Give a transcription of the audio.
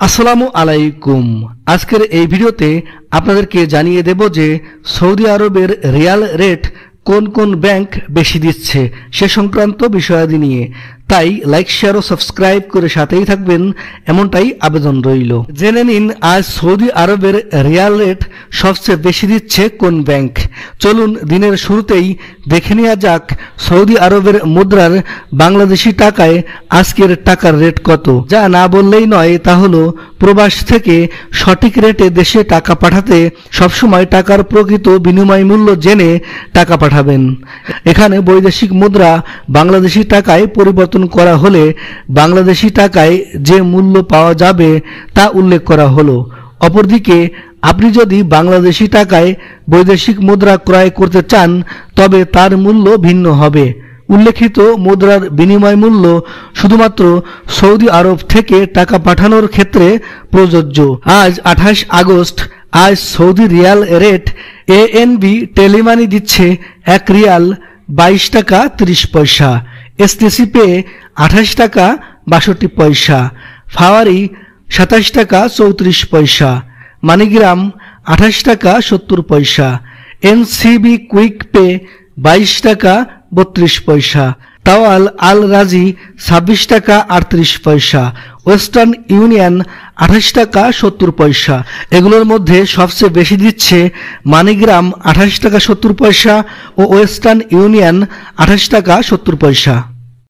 আসসালামু আলাইকুম। আজকের এই ভিডিওতে আপনাদেরকে জানিয়ে দেব যে সৌদি আরবের রিয়াল রেট কোন কোন ব্যাংক বেশি দিচ্ছে সে সংক্রান্ত বিষয়াদি নিয়ে। তাই লাইক শেয়ার ও সাবস্ক্রাইব করে সাথেই থাকবেন। এমনটাই আবেদন রইল। জেনে নিন, আজ সৌদি আরবের রিয়াল রেট সবচেয়ে বেশি দিচ্ছে কোন ব্যাংক চলুন, দিনের শুরুতেই দেখে নেওয়া যাক, সৌদি আরবের মুদ্রার বাংলাদেশি টাকায় আজকের টাকার রেট কত। যা না বললেই নয়, তা হলো, প্রবাস থেকে সঠিক রেটে দেশে টাকা পাঠাতে সবসময় টাকার প্রকৃত বিনিময় মূল্য জেনে টাকা পাঠাবেন। এখানে বৈদেশিক মুদ্রা বাংলাদেশি টাকায় পরিবর্তন করা হলে বাংলাদেশি টাকায় যে মূল্য পাওয়া যাবে তা উল্লেখ করা হলো। অপরদিকে, আপনি যদি বাংলাদেশি টাকায় বৈদেশিক মুদ্রা ক্রয় করতে চান, তবে তার মূল্য ভিন্ন হবে। উল্লেখিত মুদ্রার বিনিময় মূল্য শুধুমাত্র সৌদি আরব থেকে টাকা পাঠানোর ক্ষেত্রে প্রযোজ্য। আজ আঠাশ আগস্ট, আজ Saudi riyal rate ANB Telemoney দিচ্ছে এক রিয়াল বাইশ টাকা তিরিশ পয়সা। এসটিসি পে আঠাশ টাকা বাষট্টি পয়সা, ফাওয়ারি সাতাশ টাকা চৌত্রিশ পয়সা, মানিগ্রাম আঠাশ টাকা সত্তর পয়সা এনসিবি কুইক পে বাইশ টাকা বত্রিশ পয়সা, তাওয়াল আল রাজি ছাব্বিশ টাকা আটত্রিশ পয়সা, ওয়েস্টার্ন ইউনিয়ন আঠাশ টাকা সত্তর পয়সা। এগুলোর মধ্যে সবচেয়ে বেশি দিচ্ছে মানিগ্রাম আঠাশ টাকা সত্তর পয়সা ও ওয়েস্টার্ন ইউনিয়ন আঠাশ টাকা সত্তর পয়সা।